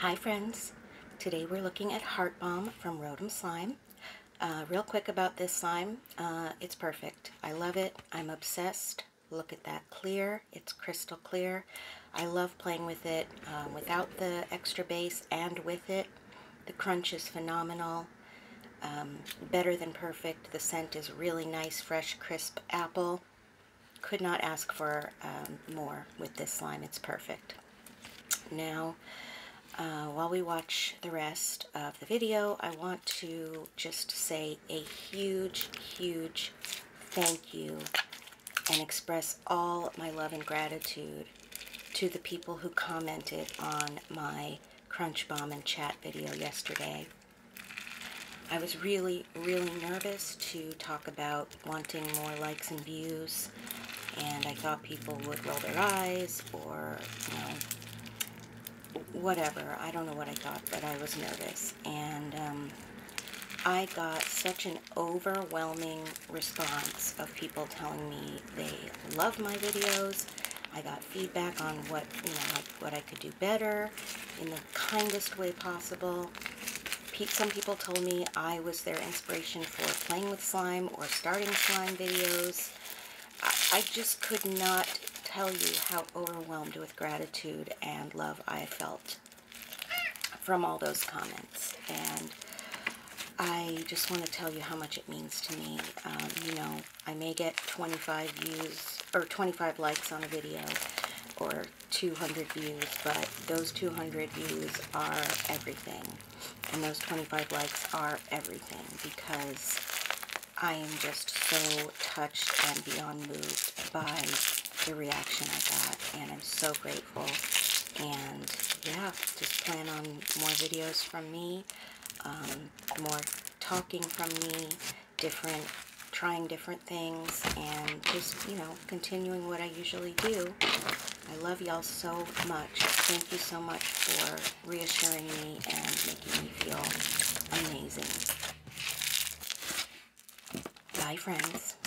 Hi friends, today we're looking at Heart Bomb from Rodem Slime. Uh, real quick about this slime, uh, it's perfect. I love it, I'm obsessed. Look at that clear, it's crystal clear. I love playing with it um, without the extra base and with it. The crunch is phenomenal, um, better than perfect. The scent is really nice, fresh, crisp apple. Could not ask for um, more with this slime, it's perfect. Now, we watch the rest of the video, I want to just say a huge, huge thank you and express all my love and gratitude to the people who commented on my Crunch Bomb and Chat video yesterday. I was really, really nervous to talk about wanting more likes and views, and I thought people would roll their eyes or, you know, whatever. I don't know what I thought, but I was nervous. And um, I got such an overwhelming response of people telling me they love my videos. I got feedback on what, you know, like what I could do better in the kindest way possible. Some people told me I was their inspiration for playing with slime or starting slime videos. I just could not tell you how overwhelmed with gratitude and love I felt from all those comments. And I just want to tell you how much it means to me. Um, you know, I may get 25 views or 25 likes on a video or 200 views, but those 200 views are everything. And those 25 likes are everything because I am just so touched and beyond moved by the reaction I got, and I'm so grateful. And yeah, just plan on more videos from me, um, more talking from me, different, trying different things, and just, you know, continuing what I usually do. I love y'all so much. Thank you so much for reassuring me and making me feel amazing. Bye, friends.